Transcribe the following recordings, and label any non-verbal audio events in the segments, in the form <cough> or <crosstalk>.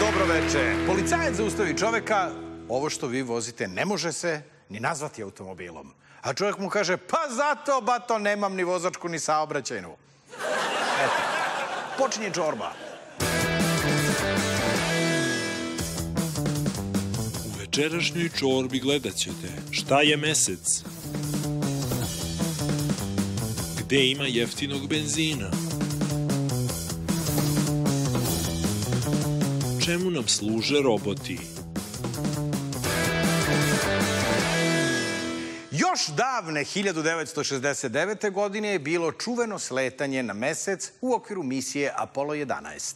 dobro veče. Policajac zaustavi čoveka, ovo što vi vozite ne može se ni nazvati automobilom. A čovjek mu kaže, pa zato, bato, nemam ni vozačku ni saobraćajnu. Eto, počinje čorba. U večerašnjoj čorbi gledat ćete šta je mesec, gde ima jeftinog benzina, čemu nam služe roboti, Još davne 1969. godine je bilo čuveno sletanje na mesec u okviru misije Apollo 11.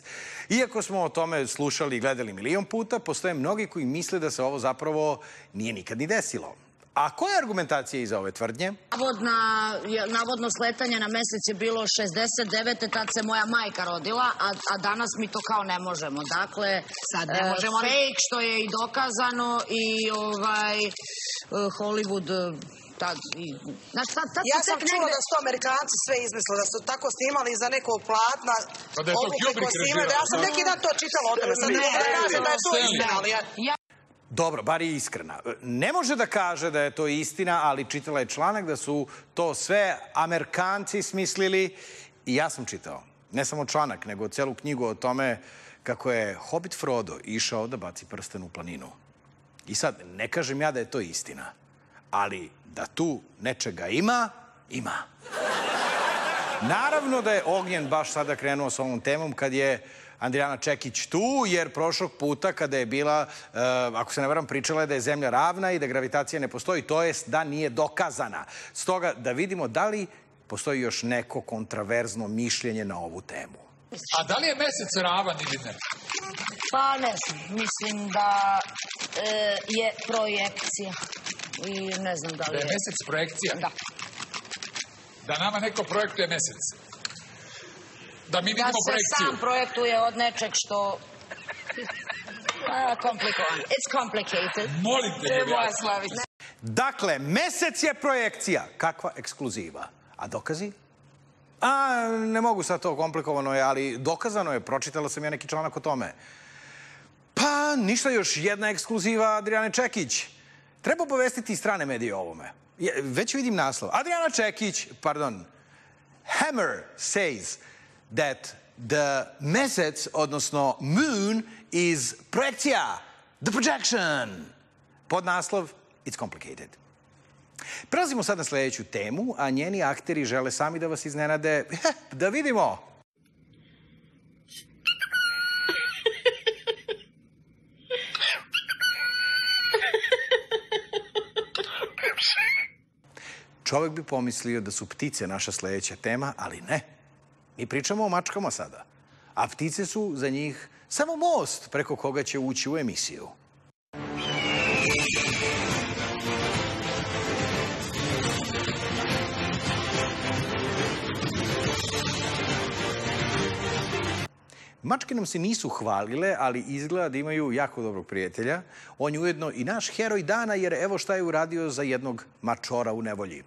Iako smo o tome slušali i gledali milion puta, postoje mnogi koji misle da se ovo zapravo nije nikad ni desilo. A koja je argumentacija iza ove tvrdnje? Navodna, navodno sletanje na mesec je bilo 69. tad se moja majka rodila, a, a danas mi to kao ne možemo. Dakle, Sad ne e, možemo, ali- fake što je i dokazano i ovaj e, Hollywood e, tad, i, znaš, tad, tad Ja sam tek čula da su to Amerikanci sve izmislili, da su tako snimali za nekog platna Pa da je to Kubrick kostime, da ja sam neki dan to čitala o tome, sad ne mogu da kažem da je to istina, ali ja... Dobro, bar je iskrena. Ne može da kaže da je to istina, ali čitala je članak da su to sve Amerikanci smislili i ja sam čitao. Ne samo članak, nego celu knjigu o tome kako je Hobbit Frodo išao da baci prsten u planinu. I sad, ne kažem ja da je to istina, ali da tu nečega ima, ima. Naravno da je Ognjen baš sada krenuo sa ovom temom kad je Andrijana Čekić tu, jer prošlog puta kada je bila, e, ako se ne varam, pričala je da je zemlja ravna i da gravitacija ne postoji, to jest da nije dokazana. Stoga da vidimo da li postoji još neko kontraverzno mišljenje na ovu temu. A da li je mesec ravan ili ne? Pa ne znam, mislim da e, je projekcija i ne znam da Da li je je... mesec projekcija? Da. Da nama neko projektuje mesec? Da mi Da vidimo se projekciju? sam projektuje od nečeg što... A, komplikovan. It's complicated. Molim te, slavica. Dakle, mesec je projekcija. Kakva ekskluziva? A dokazi? A, ne mogu sad to, komplikovano je, ali dokazano je, pročitala sam ja neki članak o tome. Pa, ništa još jedna ekskluziva Adriane Čekić. Treba obavestiti i strane medije o ovome. Je, već vidim naslov. Adriana Čekić, pardon, Hammer says that the mesec, odnosno moon, is projekcija, the projection. Podnaslov, it's complicated. Prelazimo sad na sledeću temu, a njeni akteri žele sami da vas iznenade. da vidimo. Čovek bi pomislio da su ptice naša sledeća tema, ali ne. Mi pričamo o mačkama sada. A ptice su za njih samo most preko koga će ući u emisiju. Mačke nam se nisu hvalile, ali izgleda da imaju jako dobrog prijatelja. On je ujedno i naš heroj dana, jer evo šta je uradio za jednog mačora u nevolji.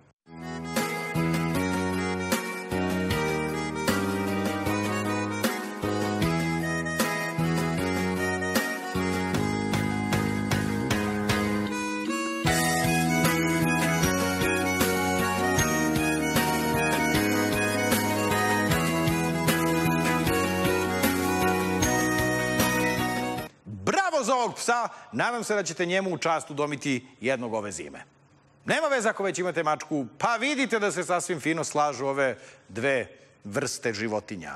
Bravo za ovog psa! Nadam se da ćete njemu u čast udomiti jednog ove zime. Nema veze ako već imate mačku, pa vidite da se sasvim fino slažu ove dve vrste životinja.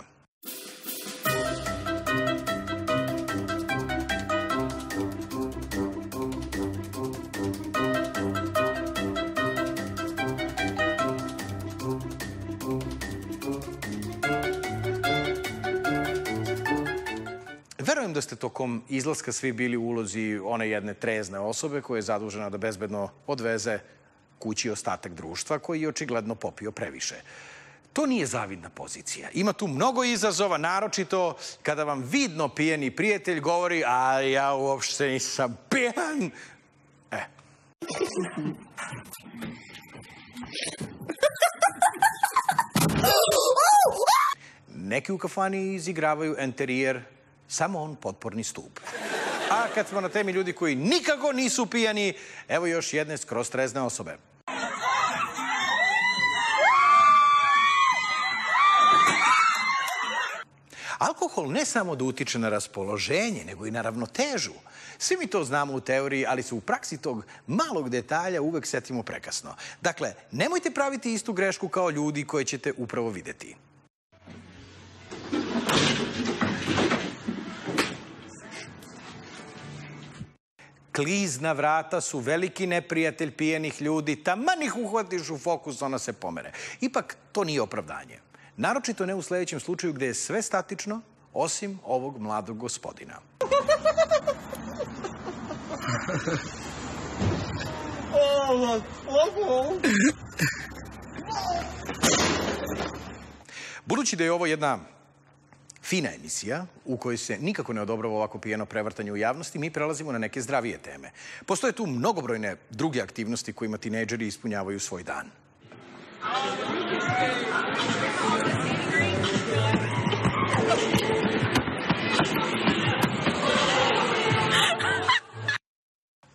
Verujem da ste tokom izlaska svi bili u ulozi one jedne trezne osobe koja je zadužena da bezbedno odveze kući ostatak društva koji je očigledno popio previše. To nije zavidna pozicija. Ima tu mnogo izazova, naročito kada vam vidno pijeni prijatelj govori a ja uopšte nisam pijan. E, Neki u kafani izigravaju enterijer Samo on potporni stup. A kad smo na temi ljudi koji nikako nisu pijani, evo još jedne skroz trezne osobe. Alkohol ne samo da utiče na raspoloženje, nego i na ravnotežu. Svi mi to znamo u teoriji, ali se u praksi tog malog detalja uvek setimo prekasno. Dakle, nemojte praviti istu grešku kao ljudi koje ćete upravo videti. Klizna vrata su veliki neprijatelj pijenih ljudi, taman ih uhvatiš u fokus, ona se pomere. Ipak, to nije opravdanje. Naročito ne u sledećem slučaju gde je sve statično, osim ovog mladog gospodina. <laughs> Budući da je ovo jedna fina emisija u kojoj se nikako ne odobrava ovako pijeno prevrtanje u javnosti, mi prelazimo na neke zdravije teme. Postoje tu mnogobrojne druge aktivnosti kojima tinejdžeri ispunjavaju svoj dan.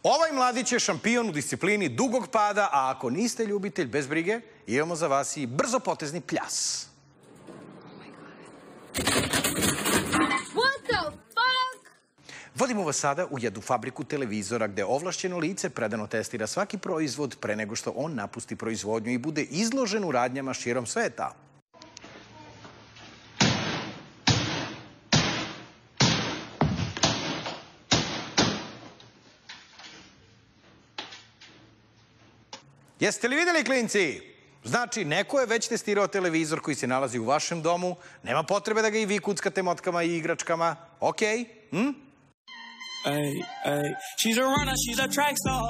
Ovaj mladić je šampion u disciplini dugog pada, a ako niste ljubitelj bez brige, imamo za vas i brzopotezni pljas. What the fuck? Vodimo vas sada u jednu fabriku televizora gde ovlašćeno lice predano testira svaki proizvod pre nego što on napusti proizvodnju i bude izložen u radnjama širom sveta. Jeste li videli, klinci? Znači, neko je već testirao televizor koji se nalazi u vašem domu. Nema potrebe da ga i vi kuckate motkama i igračkama. Okej? Hm? Ay, ay. She's a runner, she's a track star.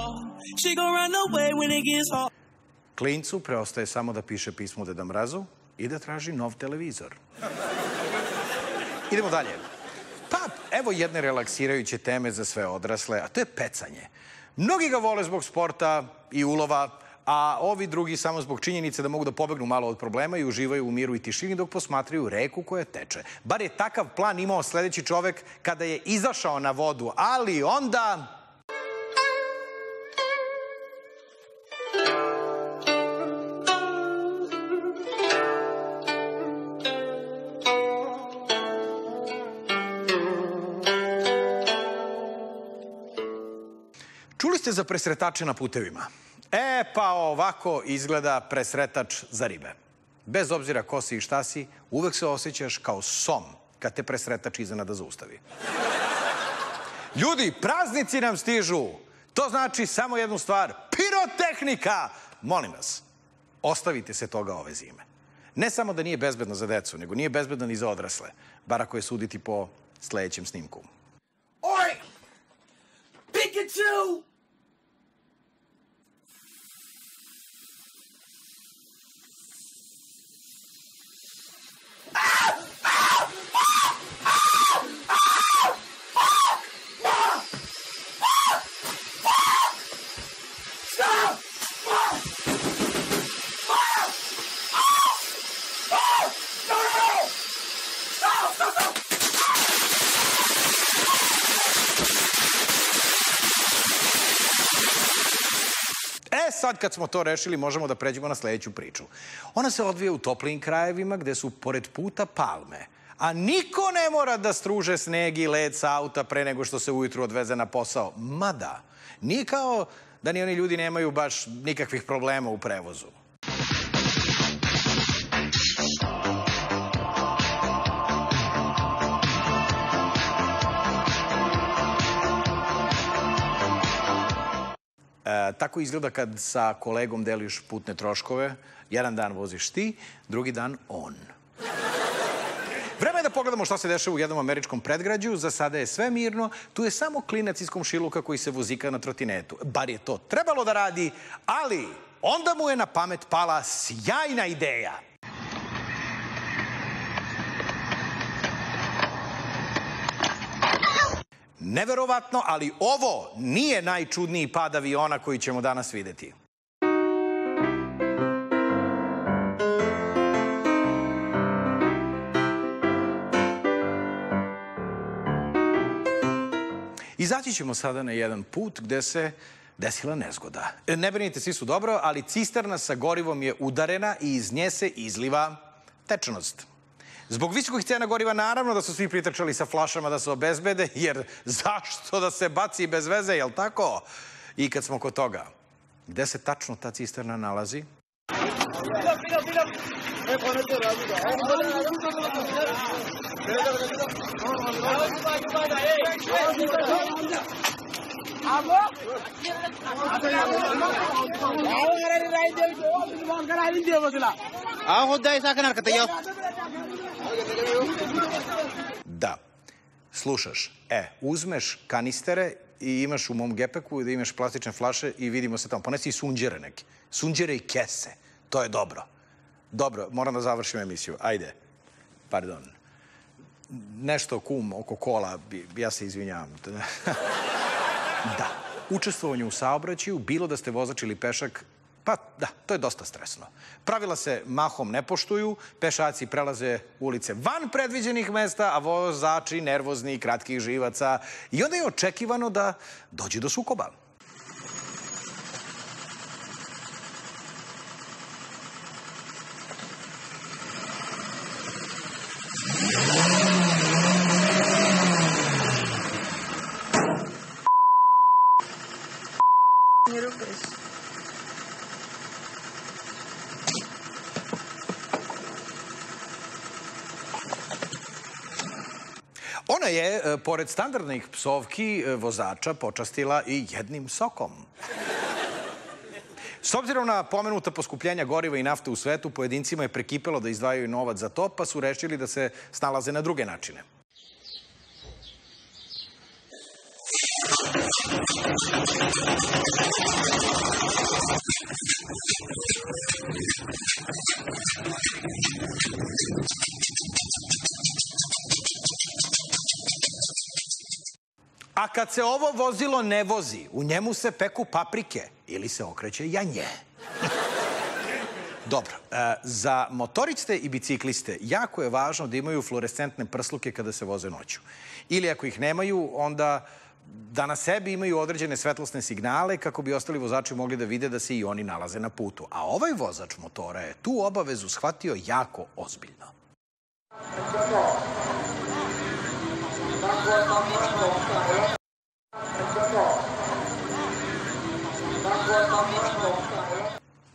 She gon' run away when it gets hard. Klincu preostaje samo da piše pismo Deda Mrazu i da traži nov televizor. Idemo dalje. Pa, evo jedne relaksirajuće teme za sve odrasle, a to je pecanje. Mnogi ga vole zbog sporta i ulova, a ovi drugi samo zbog činjenice da mogu da pobegnu malo od problema i uživaju u miru i tišini dok posmatraju reku koja teče. Bar je takav plan imao sledeći čovek kada je izašao na vodu, ali onda... Čuli ste za presretače na putevima? E, pa ovako izgleda presretač za ribe. Bez obzira ko si i šta si, uvek se osjećaš kao som kad te presretač iznenada zaustavi. Ljudi, praznici nam stižu. To znači samo jednu stvar. Pirotehnika! Molim vas, ostavite se toga ove zime. Ne samo da nije bezbedno za decu, nego nije bezbedno ni za odrasle. Bar ako je suditi po sledećem snimku. Oi! Pikachu! Sad kad smo to rešili, možemo da pređemo na sledeću priču. Ona se odvija u toplijim krajevima gde su pored puta palme. A niko ne mora da struže sneg i led sa auta pre nego što se ujutru odveze na posao. Mada, nije kao da ni oni ljudi nemaju baš nikakvih problema u prevozu. Tako izgleda kad sa kolegom deliš putne troškove. Jedan dan voziš ti, drugi dan on. Vreme je da pogledamo šta se dešava u jednom američkom predgrađu. Za sada je sve mirno. Tu je samo klinac iz komšiluka koji se vozika na trotinetu. Bar je to trebalo da radi, ali onda mu je na pamet pala sjajna ideja. Neverovatno, ali ovo nije najčudniji pad aviona koji ćemo danas videti. Izaći ćemo sada na jedan put gde se desila nezgoda. E, Ne brinite, svi su dobro, ali cisterna sa gorivom je udarena i iz nje se izliva tečnost. Zbog visokih cena goriva naravno da su svi pritrčali sa flašama da se obezbede, jer zašto da se baci bez veze, jel tako? I kad smo kod toga, gde se tačno ta cisterna nalazi? Da. Slušaš, e, uzmeš kanistere i imaš u mom gepeku da imaš plastične flaše i vidimo se tamo. Ponesi i sunđere neke. Sunđere i kese. To je dobro. Dobro, moram da završim emisiju. Ajde. Pardon. Nešto kum oko kola, ja se izvinjavam. <laughs> da. Učestvovanje u saobraćaju, bilo da ste vozač ili pešak, pa da, to je dosta stresno. Pravila se mahom ne poštuju, pešaci prelaze ulice van predviđenih mesta, a vozači nervozni, kratkih živaca. I onda je očekivano da dođe do sukoba. Ona je, e, pored standardnih psovki e, vozača, počastila i jednim sokom. S obzirom na pomenuta poskupljenja goriva i nafte u svetu, pojedincima je prekipelo da izdvajaju novac za to, pa su rešili da se snalaze na druge načine. A kad se ovo vozilo ne vozi, u njemu se peku paprike ili se okreće janje. Dobro, e, za motoriste i bicikliste jako je važno da imaju fluorescentne prsluke kada se voze noću. Ili ako ih nemaju, onda da na sebi imaju određene svetlosne signale kako bi ostali vozači mogli da vide da se i oni nalaze na putu. A ovaj vozač motora je tu obavezu shvatio jako ozbiljno.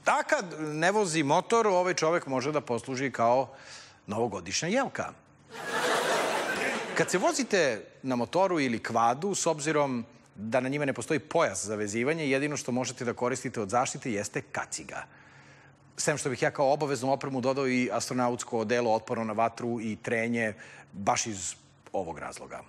A kad ne vozi motor, ovaj čovek može da posluži kao novogodišnja jelka. Kad se vozite na motoru ili kvadu, s obzirom da na njima ne postoji pojas za vezivanje, jedino što možete da koristite od zaštite jeste kaciga. Sem što bih ja kao obaveznu opremu dodao i astronautsko delo otporno na vatru i trenje, baš iz ovog razloga.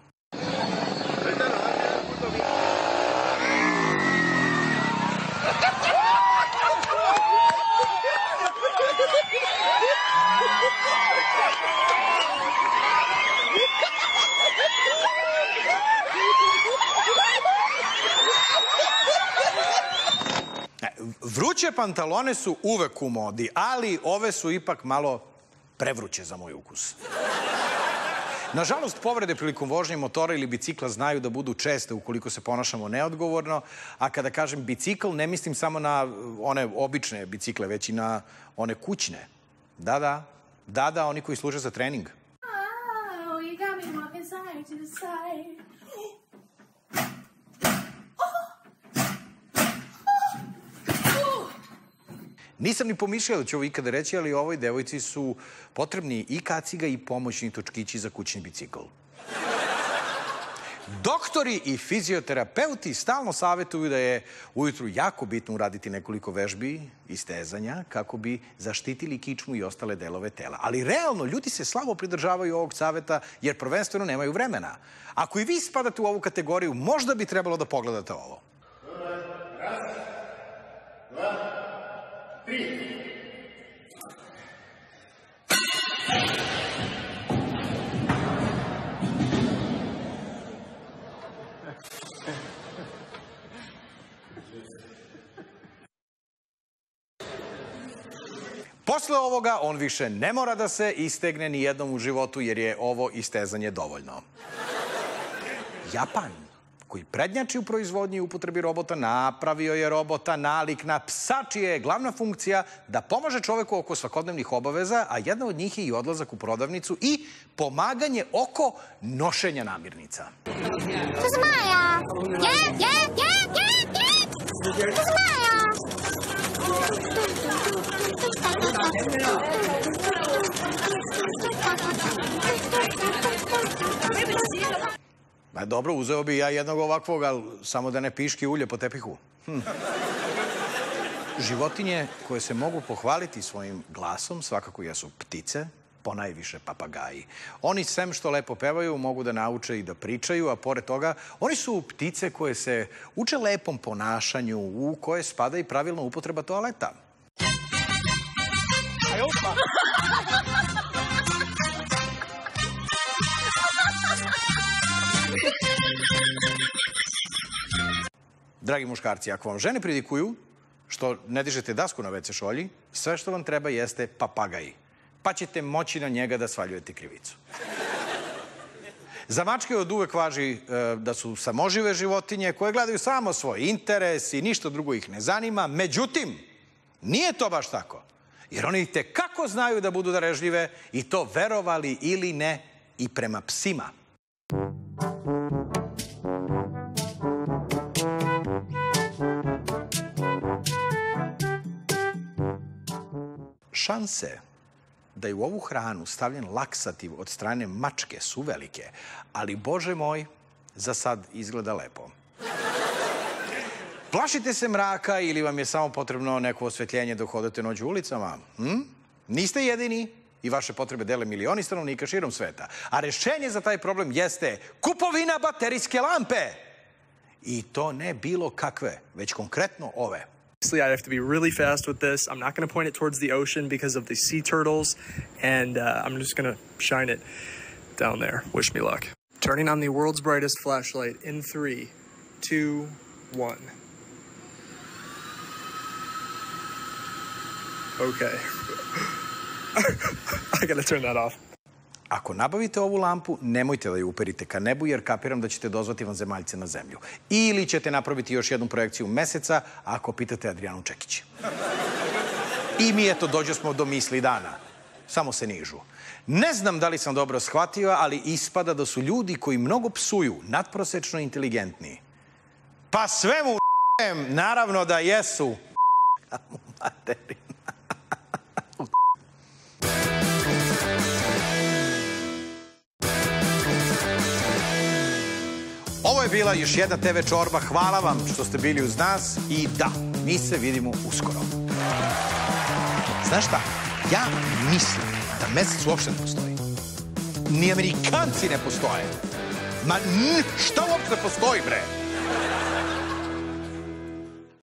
E, Vruće pantalone su uvek u modi, ali ove su ipak malo prevruće za moj ukus. Nažalost, povrede prilikom vožnje motora ili bicikla znaju da budu česte ukoliko se ponašamo neodgovorno, a kada kažem bicikl, ne mislim samo na uh, one obične bicikle, već i na one kućne. Da, da, da, da, oni koji služe za trening. Nisam ni pomišljao da ću ovo ikada reći, ali ovoj devojci su potrebni i kaciga i pomoćni točkići za kućni bicikl. Doktori i fizioterapeuti stalno savjetuju da je ujutru jako bitno uraditi nekoliko vežbi i stezanja kako bi zaštitili kičmu i ostale delove tela. Ali realno, ljudi se slabo pridržavaju ovog saveta jer prvenstveno nemaju vremena. Ako i vi spadate u ovu kategoriju, možda bi trebalo da pogledate ovo. Posle ovoga on više ne mora da se istegne ni jednom u životu jer je ovo istezanje dovoljno. Japan koji prednjači u proizvodnji i upotrebi robota, napravio je robota nalik na psa, čija je glavna funkcija da pomaže čoveku oko svakodnevnih obaveza, a jedna od njih je i odlazak u prodavnicu i pomaganje oko nošenja namirnica. To sam Maja! Je, je, je, je, je! To sam Maja! To sam Maja! Ma dobro, uzeo bi ja jednog ovakvog, ali samo da ne piški ulje po tepihu. Hm. Životinje koje se mogu pohvaliti svojim glasom svakako jesu ptice, ponajviše papagaji. Oni sem što lepo pevaju mogu da nauče i da pričaju, a pored toga oni su ptice koje se uče lepom ponašanju u koje spada i pravilna upotreba toaleta. Dragi muškarci, ako vam žene pridikuju što ne dižete dasku na WC šolji, sve što vam treba jeste papagaj. Pa ćete moći na njega da svaljujete krivicu. Za mačke od uvek važi e, da su samožive životinje koje gledaju samo svoj interes i ništa drugo ih ne zanima. Međutim, nije to baš tako. Jer oni te kako znaju da budu darežljive i to verovali ili ne i prema psima. Šanse da je u ovu hranu stavljen laksativ od strane mačke su velike, ali, bože moj, za sad izgleda lepo. Plašite se mraka ili vam je samo potrebno neko osvetljenje dok hodate noću ulicama? Hm? Niste jedini i vaše potrebe dele milioni stanovnika širom sveta. A rešenje za taj problem jeste kupovina baterijske lampe. I to ne bilo kakve, već konkretno ove. Obviously, I have to be really fast with this. I'm not going to point it towards the ocean because of the sea turtles, and uh, I'm just going to shine it down there. Wish me luck. Turning on the world's brightest flashlight in three, two, one. Okay. <laughs> I gotta turn that off. Ako nabavite ovu lampu, nemojte da je uperite ka nebu, jer kapiram da ćete dozvati vanzemaljce na zemlju. Ili ćete napraviti još jednu projekciju meseca, ako pitate Adrijanu Čekić. I mi, eto, dođe smo do misli dana. Samo se nižu. Ne znam da li sam dobro shvatio, ali ispada da su ljudi koji mnogo psuju nadprosečno inteligentni. Pa sve mu <laughs> naravno da jesu. <laughs> Materina. Ovo je bila još jedna TV čorba. Hvala vam što ste bili uz nas i da, mi se vidimo uskoro. Znaš šta? Ja mislim da mesec uopšte ne postoji. Ni Amerikanci ne postoje. Ma n- šta uopšte postoji, bre?